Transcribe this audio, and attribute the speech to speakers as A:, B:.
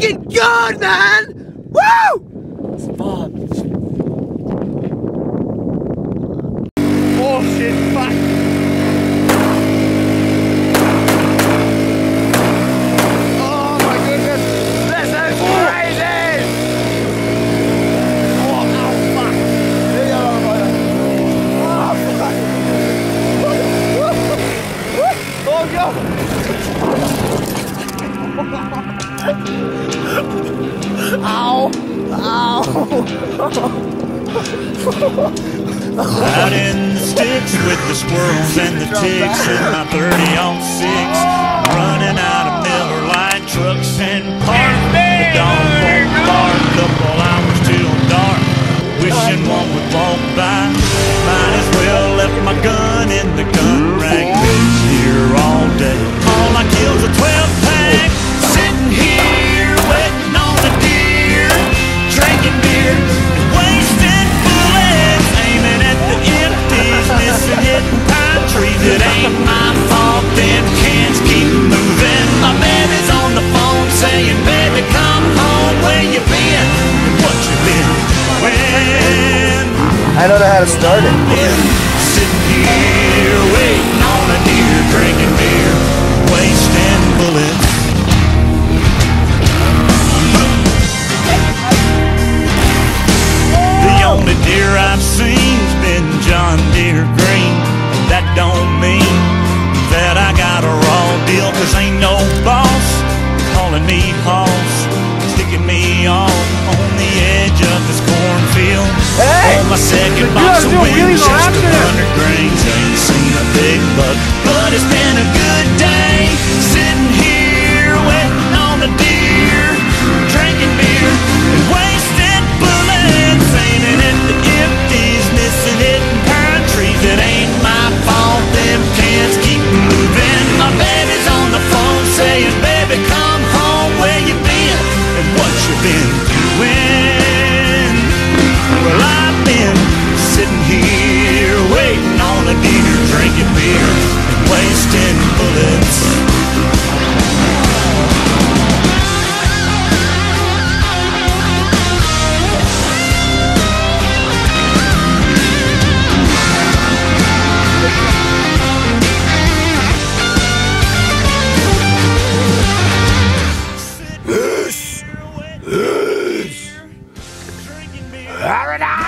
A: fucking good, man!
B: Out in the sticks with the squirrels and the ticks in my 30 on six. Running out of Miller Lite trucks and park. The dog won't bark, couple hours till dark. Wishing one would walk by. Might as well left my gun in the gun I
A: don't know how to start it.
B: sitting here waiting on a deer, drinking beer, wasting bullets. The only deer I've seen's been John Deere Green. Second box of
A: doing really well
B: Winchester
A: after that.
B: hundred grains, ain't seen a big buck, but it's been a Paradise.